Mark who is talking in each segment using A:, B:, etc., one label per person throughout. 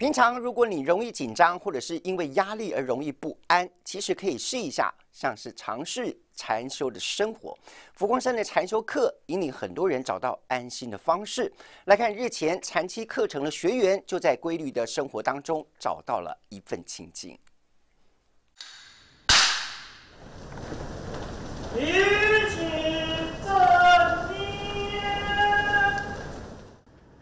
A: 平常如果你容易紧张，或者是因为压力而容易不安，其实可以试一下，像是尝试禅修的生活。佛光山的禅修课引领很多人找到安心的方式。来看日前禅期课程的学员，就在规律的生活当中找到了一份清静。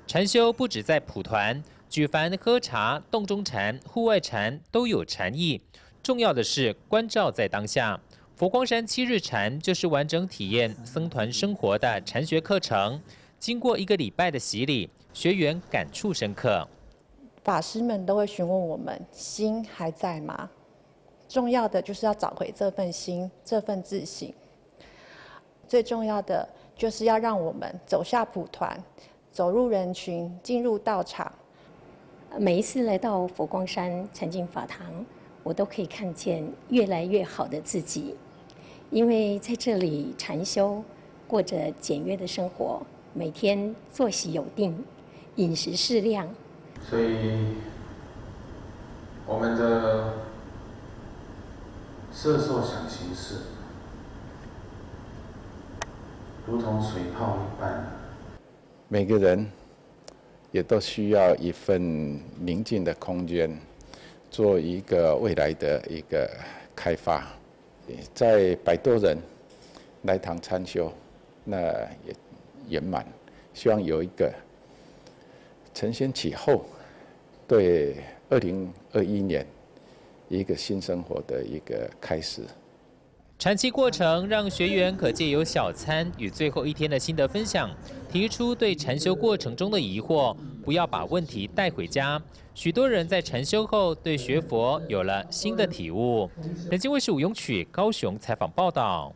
B: 禅修不止在蒲团。举凡喝茶、洞中禅、户外禅都有禅意，重要的是关照在当下。佛光山七日禅就是完整体验僧团生活的禅学课程。经过一个礼拜的洗礼，学员感触深刻。
C: 法师们都会询问我们：心还在吗？重要的就是要找回这份心，这份自信。最重要的就是要让我们走下蒲团，走入人群，进入道场。
D: 每一次来到佛光山禅净法堂，我都可以看见越来越好的自己。因为在这里禅修，过着简约的生活，每天作息有定，饮食适量。
E: 所以，我们的色受想行识，如同水泡一般。
F: 每个人。也都需要一份宁静的空间，做一个未来的一个开发。在百多人来堂参修，那也圆满。希望有一个承先启后，对二零二一年一个新生活的一个开始。
B: 禅期过程让学员可借由小餐与最后一天的心得分享，提出对禅修过程中的疑惑，不要把问题带回家。许多人在禅修后对学佛有了新的体悟。南京卫视五咏曲高雄采访报道。